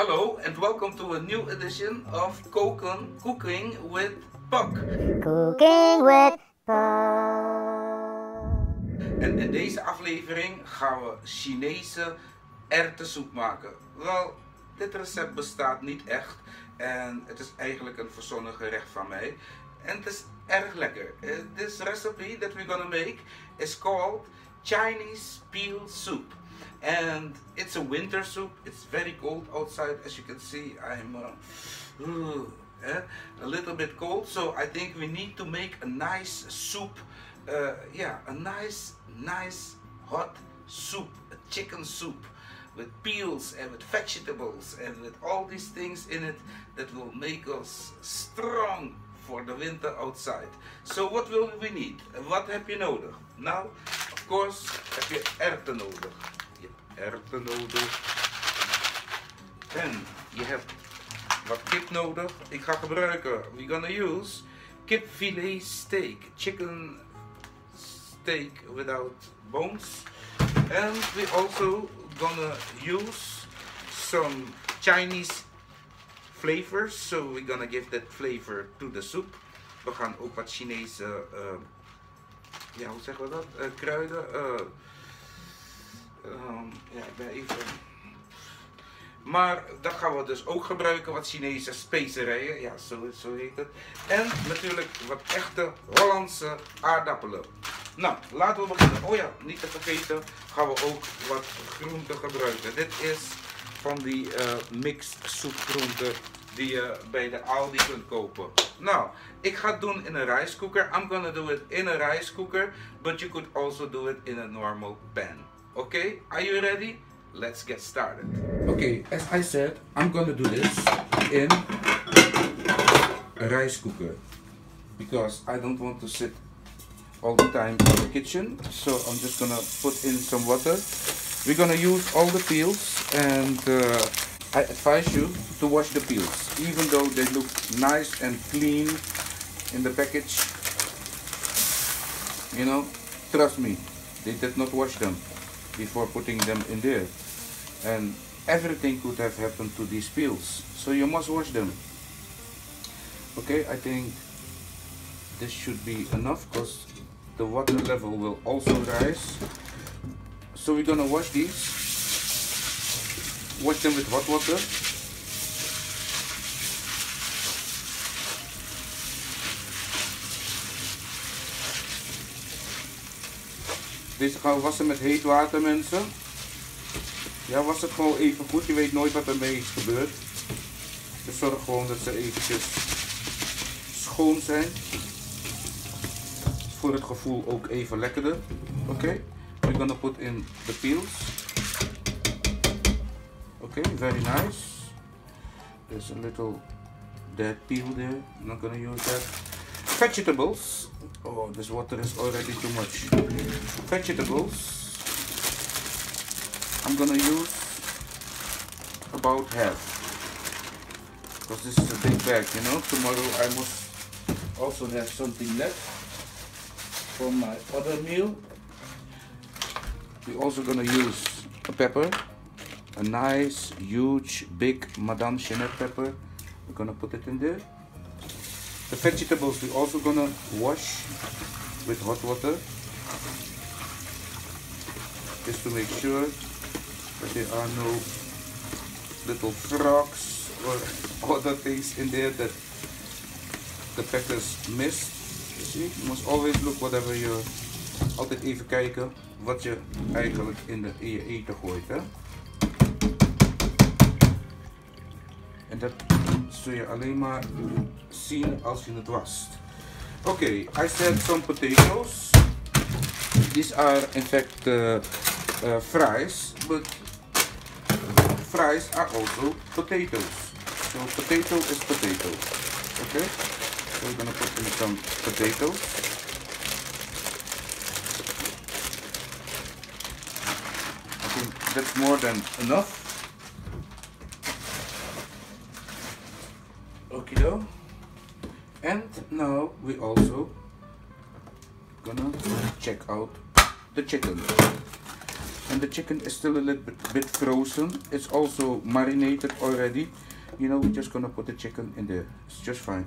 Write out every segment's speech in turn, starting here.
Hello and welcome to a new edition of Koken Cooking with Puck. Cooking with En in deze aflevering gaan we Chinese erwtensoep maken. Wel, dit recept bestaat niet echt en het is eigenlijk een verzonnen gerecht van mij. En het is erg lekker. Uh, This recipe that we're gonna make is called Chinese peel soup. And it's a winter soup. It's very cold outside. As you can see, I'm uh, eh, a little bit cold. So I think we need to make a nice soup. Uh, yeah, a nice, nice hot soup, a chicken soup with peels and with vegetables and with all these things in it that will make us strong for the winter outside. So what will we need? Wat heb je nodig? Nou, of course heb je erwten nodig. Erwten nodig. En je hebt wat kip nodig. Ik ga gebruiken, we're gonna use kipfilet steak. Chicken steak without bones. And we also gonna use some Chinese flavors. So we're gonna give that flavor to the soup. We gaan ook wat Chinese, uh, ja hoe zeggen we dat? Uh, kruiden. Uh, um, ja, ik ben even. Maar dat gaan we dus ook gebruiken, wat Chinese specerijen. Ja, zo, zo heet het. En natuurlijk wat echte Hollandse aardappelen. Nou, laten we beginnen. Oh ja, niet te vergeten gaan we ook wat groenten gebruiken. Dit is van die uh, mixed soepgroenten die je bij de Aldi kunt kopen. Nou, ik ga het doen in een rice cooker. I'm gonna do it in a rice cooker, but you could also do it in a normal pan. Okay, are you ready? Let's get started. Okay, as I said, I'm gonna do this in a rice cooker because I don't want to sit all the time in the kitchen. So I'm just gonna put in some water. We're gonna use all the peels and uh, I advise you to wash the peels even though they look nice and clean in the package. You know, trust me, they did not wash them before putting them in there. And everything could have happened to these peels so you must wash them. Okay I think this should be enough because the water level will also rise. So we're gonna wash these. Wash them with hot water Deze gaan we wassen met heet water mensen. Ja, was het gewoon even goed. Je weet nooit wat ermee is gebeurd. Dus zorg gewoon dat ze eventjes schoon zijn. Voor het gevoel ook even lekkerder. Oké, okay. we're gonna put in the peels. Okay, very nice. There's a little dead peel there. I'm not gonna use that. Vegetables. Oh, this water is already too much. Vegetables. I'm gonna use about half because this is a big bag you know tomorrow I must also have something left from my other meal we're also gonna use a pepper a nice huge big Madame Jeanette pepper we're gonna put it in there the vegetables we're also gonna wash with hot water just to make sure that there are no little frogs or other things in there that the packers missed. You see, you must always look whatever you altijd even kijken wat je eigenlijk in, de, in je eten gooit. Hè? En dat zul je alleen maar zien als je het wast. Oké, okay, I said some potatoes. These are in fact uh, uh, fries, but fries are also potatoes. So potato is potato. Okay? So we're gonna put in some potatoes. I think that's more than enough. And now we also gonna check out the chicken. and the chicken is still a little bit, bit frozen. It's also marinated already. You know we're just gonna put the chicken in there. It's just fine.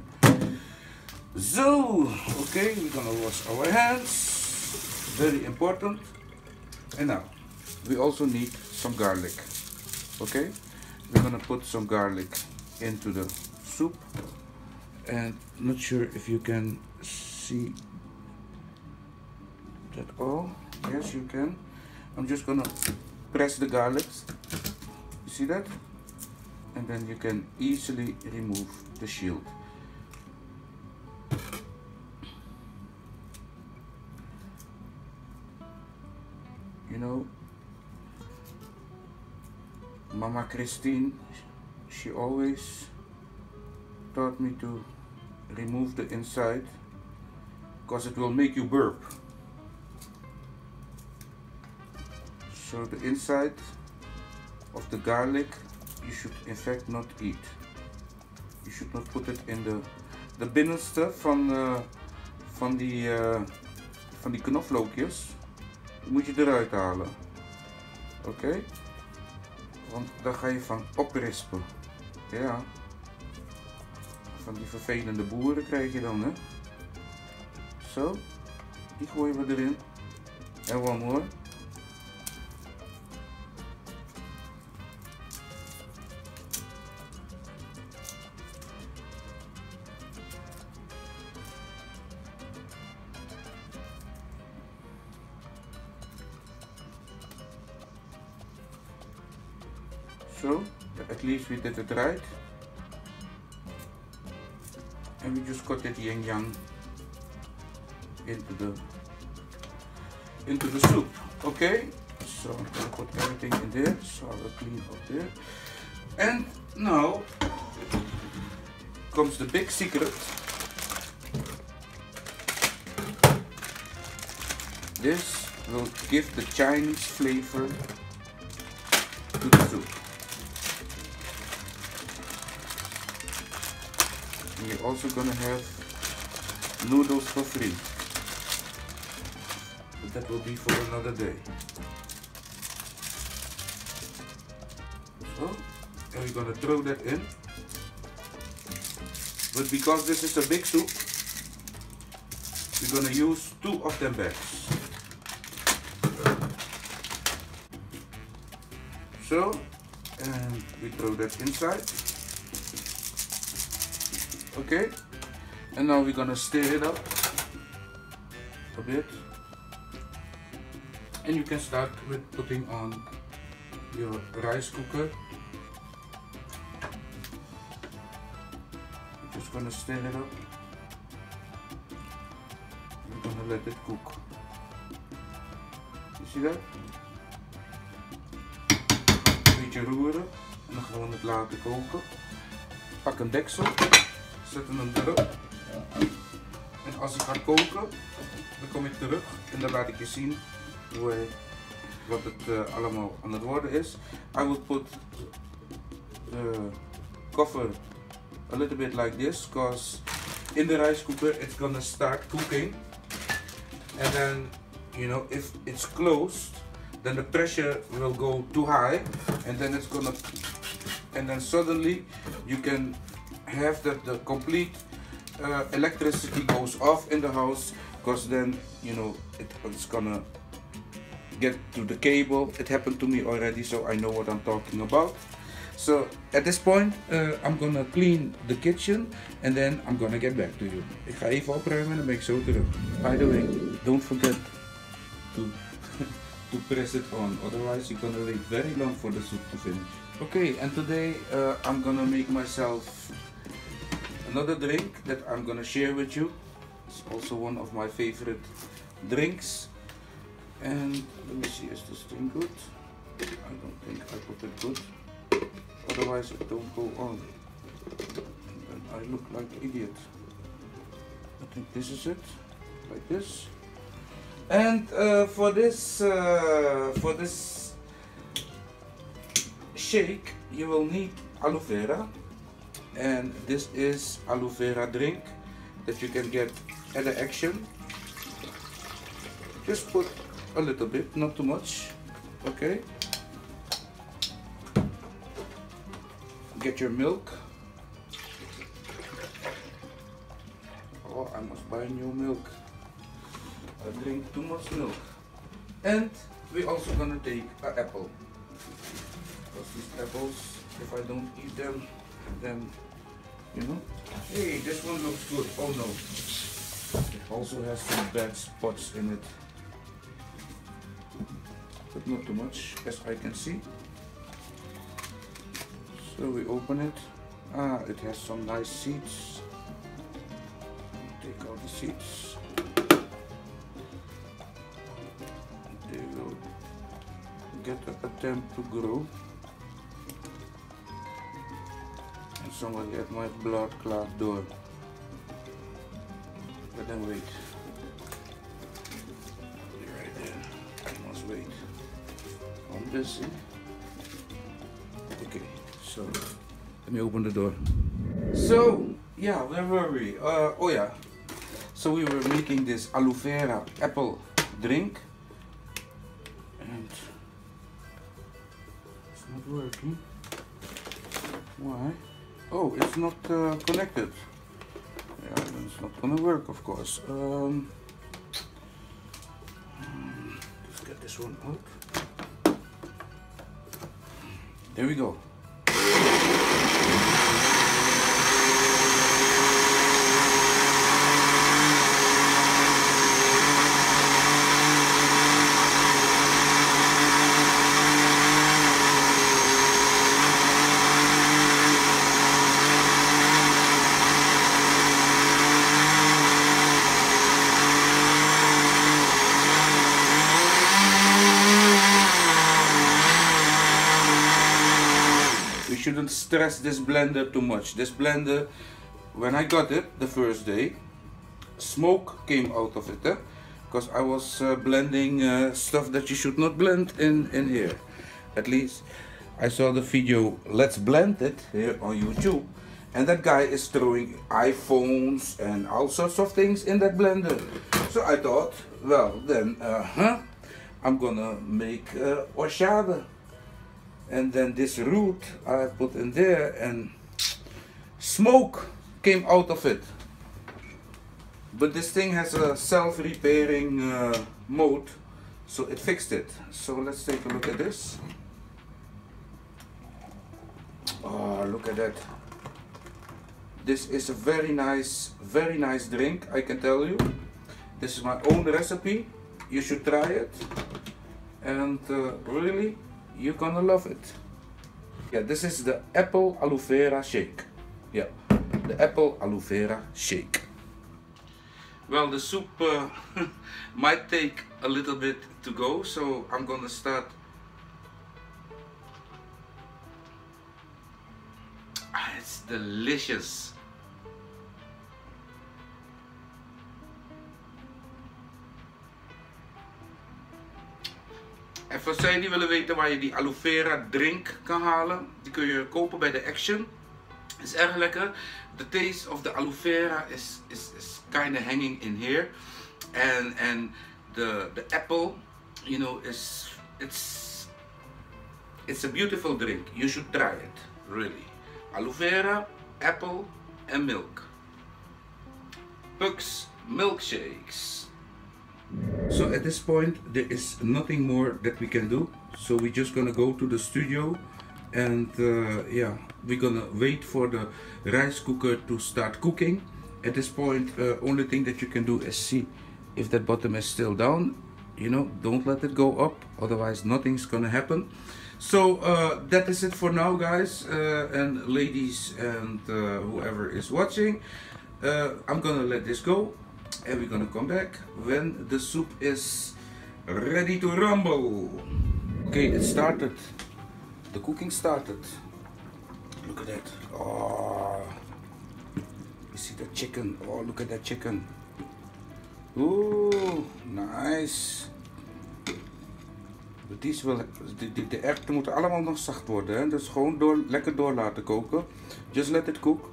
So okay we're gonna wash our hands. Very important. And now we also need some garlic. Okay? We're gonna put some garlic into the soup and not sure if you can see that all. Yes you can. I'm just gonna press the garlic. You see that? And then you can easily remove the shield. You know Mama Christine she always taught me to remove the inside because it will make you burp. So the inside of the garlic you should in fact not eat. You should not put it in the de binnenste van, uh, van die uh, van die knoflookjes moet je eruit halen. Oké? Want daar ga je van oprispen. Ja van die vervelende boeren krijg je dan hè? Zo die gooien we erin. En one more so at least we did it right and we just got that yin yang into the into the soup. Okay so I'm gonna put everything in there so I will clean up there. And now comes the big secret. This will give the Chinese flavor also gonna have noodles for free. But that will be for another day. So and we're gonna throw that in? But because this is a big soup we're gonna use two of them bags so and we throw that inside okay and now we're gonna stir it up. A bit and you can start with putting on your rice cooker. Just gonna stir it up. We're gonna let it cook. You see that? Een beetje roeren. En dan gewoon het laten koken. Pak een deksel zetten hem erop. En als het gaat koken, dan kom ik terug en dan laat ik je zien hoe, wat het uh, allemaal aan het worden is. I will put the cover a little bit like this because in the rice cooker it's gonna start cooking and then you know if it's closed then the pressure will go too high and then it's gonna and then suddenly you can have that the complete uh, electricity goes off in the house because then you know it, it's gonna get to the cable. It happened to me already so I know what I'm talking about. So at this point uh, I'm gonna clean the kitchen and then I'm gonna get back to you. Ik ga even opruimen en ben ik zo terug. By the way don't forget to to press it on. Otherwise you're gonna wait very long for the soup to finish. Okay and today uh, I'm gonna make myself another drink that I'm gonna share with you. It's also one of my favorite drinks. And let me see, is this thing good? I don't think I put it good. Otherwise it don't go on. And I look like an idiot. I think this is it, like this. And uh, for this, uh, for this shake, you will need aloe vera and this is aloe vera drink that you can get at the Action just put a little bit not too much Okay. Get your milk. Oh, I must buy new milk. I drink too much milk. And we're also gonna take an apple. Because these apples, if I don't eat them, then you know. Hey, this one looks good. Oh no. It also has some bad spots in it. But not too much, as I can see. So we open it. Ah, it has some nice seeds. Take out the seeds. They will get a attempt to grow. And somebody at my blood clot door. But then wait. Be right there. I must wait. I'm busy. Okay, so let me open the door. So yeah, where were we? Uh, oh yeah. So we were making this aloe vera apple drink, and it's not working. Why? Oh, it's not uh, connected. Yeah, it's not gonna work, of course. Um, let's get this one out. There we go. we shouldn't stress this blender too much. This blender, when I got it the first day, smoke came out of it, because I was uh, blending uh, stuff that you should not blend in, in here. At least I saw the video Let's Blend It here on YouTube. And that guy is throwing iPhones and all sorts of things in that blender. So I thought, well then, uh, huh, I'm gonna make uh, horchata and then this root I put in there and smoke came out of it. But this thing has a self-repairing uh, mode so it fixed it. So let's take a look at this. Oh look at that. This is a very nice very nice drink I can tell you. This is my own recipe. You should try it. And uh, really you're gonna love it. Yeah, this is the apple aloe vera shake. Yeah, the apple aloe vera shake. Well, the soup uh, might take a little bit to go, so I'm gonna start. Ah, it's delicious. Voor zij die willen weten waar je die aloe vera drink kan halen, die kun je kopen bij de Action. Is erg lekker. The taste of the aloe vera is, is, is kind of hanging in here. And, and the, the apple, you know, is, it's, it's a beautiful drink. You should try it, really. Aloe vera, apple and milk. Puck's milkshakes. So at this point there is nothing more that we can do. So we're just gonna go to the studio and uh, yeah, we're gonna wait for the rice cooker to start cooking. At this point, uh, only thing that you can do is see if that bottom is still down. You know, don't let it go up, otherwise nothing's gonna happen. So uh, that is it for now, guys uh, and ladies and uh, whoever is watching. Uh, I'm gonna let this go and we're gonna come back when the soup is ready to rumble. Okay, it started. The cooking started. Look at that. Oh, you see the chicken. Oh, look at that chicken. Ooh, nice. Die, is wel, de, de, de erwten moeten allemaal nog zacht worden. Hè? Dus gewoon door, lekker door laten koken. Just let it cook.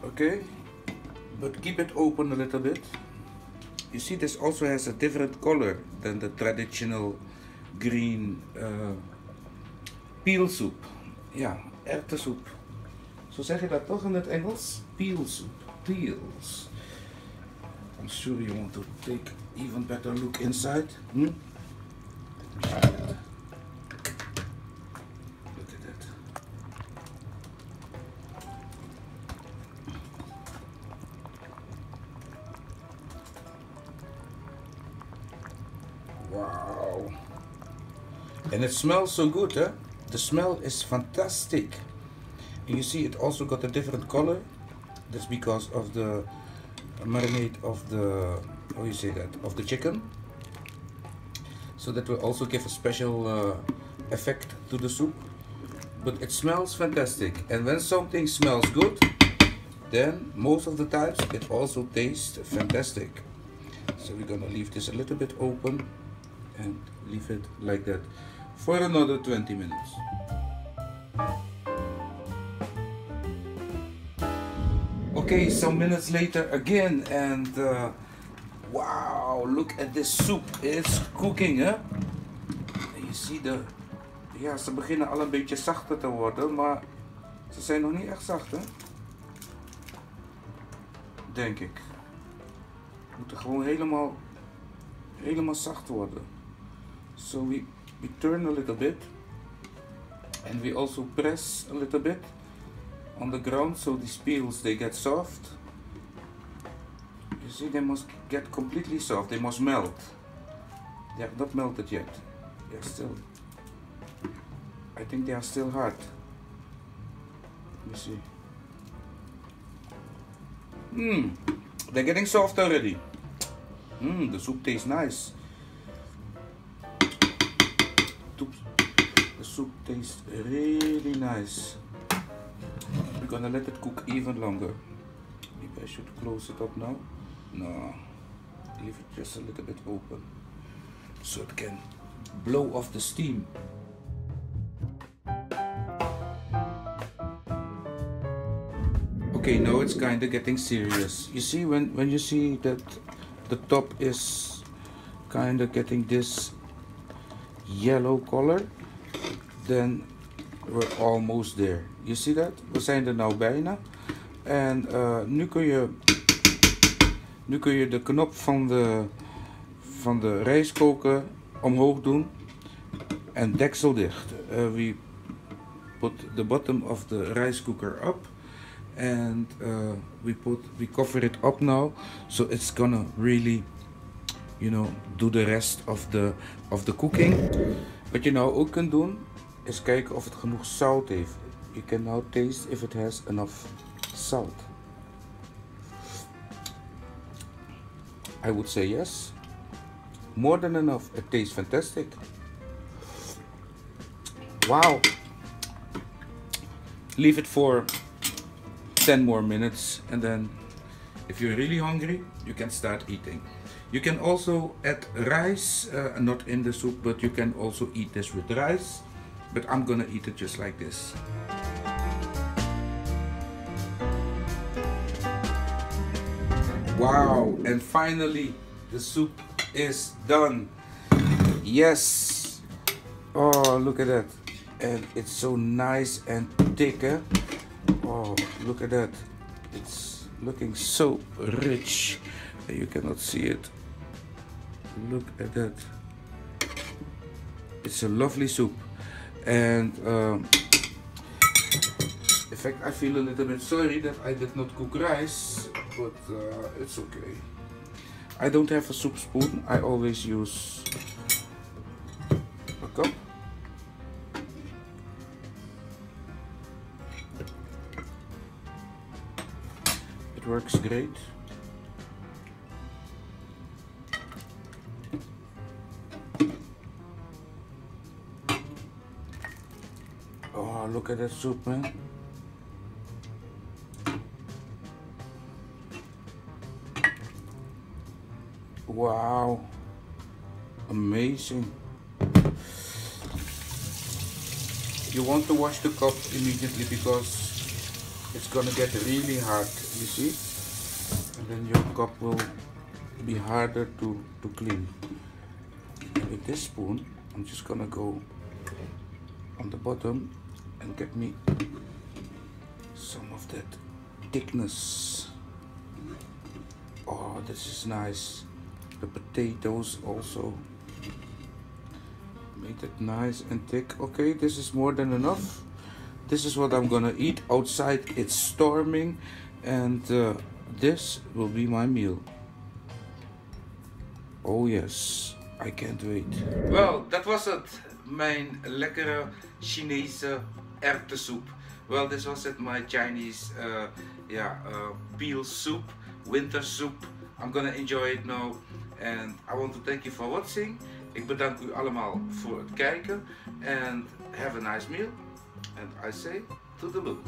Okay. But keep it open a little bit. You see this also has a different color than the traditional green uh, peel soup. Ja, erwtensoep. Zo zeg je dat toch in het Engels? Peel soup. Peels. I'm sure you want to take even better look inside. Hmm? It smells so good, huh? The smell is fantastic. And you see it also got a different color. That's because of the marinade of the, how you say that, of the chicken. So that will also give a special uh, effect to the soup. But it smells fantastic. And when something smells good, then most of the times it also tastes fantastic. So we're gonna leave this a little bit open and leave it like that for another 20 minutes. Okay, some minutes later again and uh, wow, look at this soup. It's cooking, hè? You see the... Ja, ze beginnen al een beetje zachter te worden, maar ze zijn nog niet echt zacht, hè? Denk ik. Moeten gewoon helemaal, helemaal zacht worden. So we, we turn a little bit and we also press a little bit on the ground so these peels they get soft. You see they must get completely soft, they must melt. They have not melted yet. They are still I think they are still hard. Let me see. Mmm, they're getting soft already. Mmm, the soup tastes nice. Tastes really nice. We're gonna let it cook even longer. Maybe I should close it up now. No, leave it just a little bit open so it can blow off the steam. Okay, now it's kind of getting serious. You see, when, when you see that the top is kind of getting this yellow color, then we're almost there. You see that? We zijn er nou bijna. En uh, nu kun je nu kun je de knop van de, van de rijstkoker omhoog doen en deksel dicht. Uh, we put the bottom of the rice cooker up and uh, we put we cover it up now so it's gonna really you know do the rest of the of the cooking wat je nou ook kunt doen is kijken of het genoeg zout heeft. You can now taste if it has enough salt. I would say yes. More than enough. It tastes fantastic. Wow. Leave it for 10 more minutes and then if you're really hungry you can start eating. You can also add rice uh, not in the soup but you can also eat this with rice but I'm gonna eat it just like this. Wow and finally the soup is done. Yes. Oh look at that. And it's so nice and thick eh? oh look at that. It's looking so rich you cannot see it. Look at that. It's a lovely soup and um, in fact I feel a little bit sorry that I did not cook rice but uh, it's okay. I don't have a soup spoon. I always use a cup. It works great look at that soup man. Wow. Amazing. You want to wash the cup immediately because it's gonna get really hard you see? And then your cup will be harder to to clean. And with this spoon I'm I'm just gonna go on the bottom and get me some of that thickness. Oh this is nice. The potatoes also. Made it nice and thick. Okay this is more than enough. This is what I'm gonna eat outside. It's storming. And uh, this will be my meal. Oh yes. I can't wait. Well that was het mijn lekkere Chinese erwtensoep well this was it my Chinese uh, yeah uh, peel soup winter soup. I'm gonna enjoy it now and I want to thank you for watching. Ik bedank u allemaal voor het kijken and have a nice meal and I say to the look